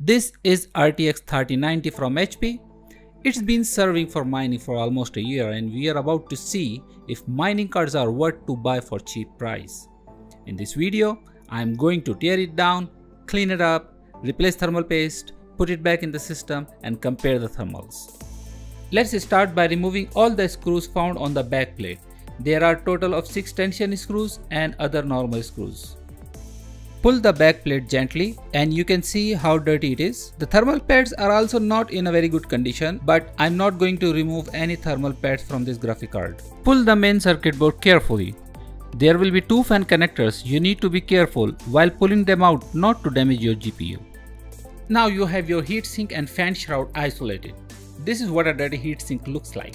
This is RTX 3090 from HP. It's been serving for mining for almost a year and we are about to see if mining cards are worth to buy for cheap price. In this video, I am going to tear it down, clean it up, replace thermal paste, put it back in the system and compare the thermals. Let's start by removing all the screws found on the back plate. There are total of 6 tension screws and other normal screws. Pull the back plate gently and you can see how dirty it is. The thermal pads are also not in a very good condition but I'm not going to remove any thermal pads from this graphic card. Pull the main circuit board carefully. There will be two fan connectors, you need to be careful while pulling them out not to damage your GPU. Now you have your heatsink and fan shroud isolated. This is what a dirty heatsink looks like.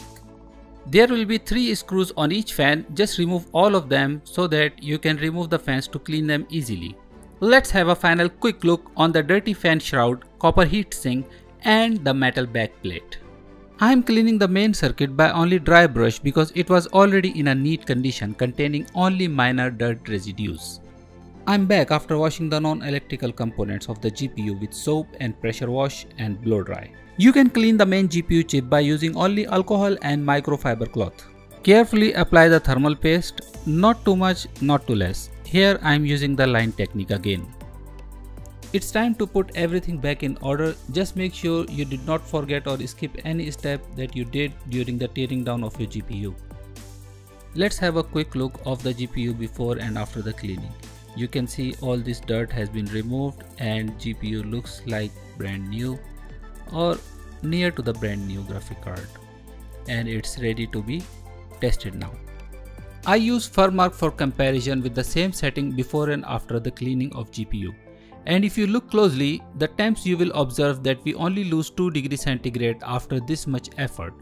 There will be 3 screws on each fan, just remove all of them so that you can remove the fans to clean them easily. Let's have a final quick look on the dirty fan shroud, copper heatsink and the metal backplate. I am cleaning the main circuit by only dry brush because it was already in a neat condition containing only minor dirt residues. I'm back after washing the non-electrical components of the GPU with soap and pressure wash and blow dry. You can clean the main GPU chip by using only alcohol and microfiber cloth. Carefully apply the thermal paste, not too much, not too less. Here I am using the line technique again. It's time to put everything back in order. Just make sure you did not forget or skip any step that you did during the tearing down of your GPU. Let's have a quick look of the GPU before and after the cleaning. You can see all this dirt has been removed and GPU looks like brand new or near to the brand new graphic card and it's ready to be tested now. I use Furmark for comparison with the same setting before and after the cleaning of GPU. And if you look closely, the temps you will observe that we only lose 2 degrees centigrade after this much effort.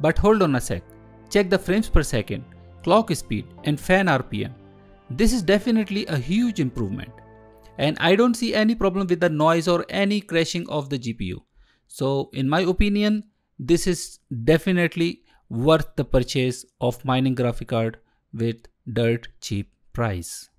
But hold on a sec, check the frames per second, clock speed and fan RPM. This is definitely a huge improvement. And I don't see any problem with the noise or any crashing of the GPU. So in my opinion, this is definitely worth the purchase of mining graphic card with dirt cheap price.